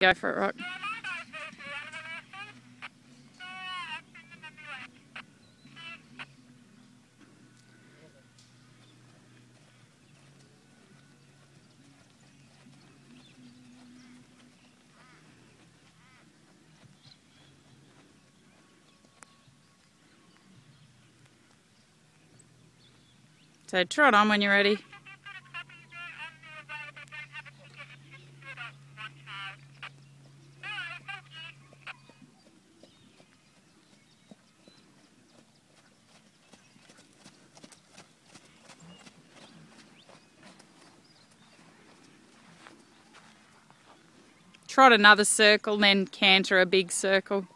Go for it, Rock. So trot on when you're ready. Trot another circle, then canter a big circle.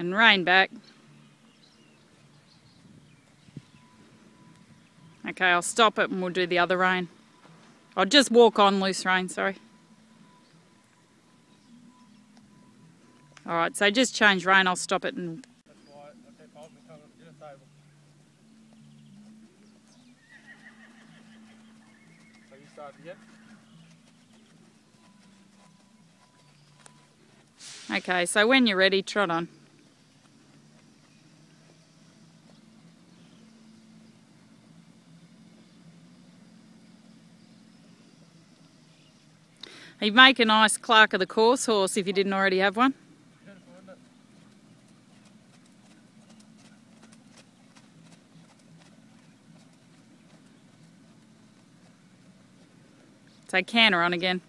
And rein back. Okay, I'll stop it and we'll do the other rein. I'll just walk on loose rein, sorry. Alright, so just change rein, I'll stop it and... Okay, so when you're ready, trot on. He'd make a nice Clerk of the Course horse if you didn't already have one. So canter on again.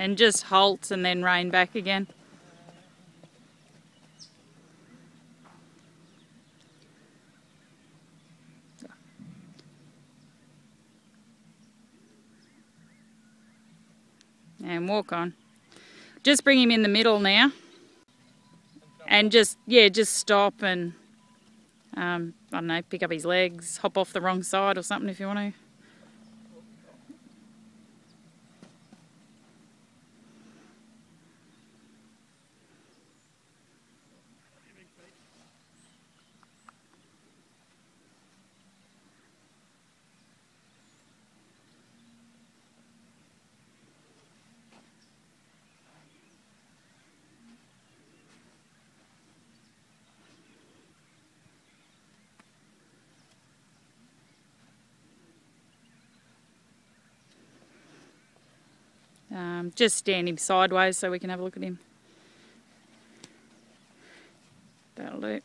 And just halt and then rein back again. And walk on. Just bring him in the middle now. And just, yeah, just stop and, um, I don't know, pick up his legs, hop off the wrong side or something if you want to. Um, just stand him sideways so we can have a look at him. That'll do.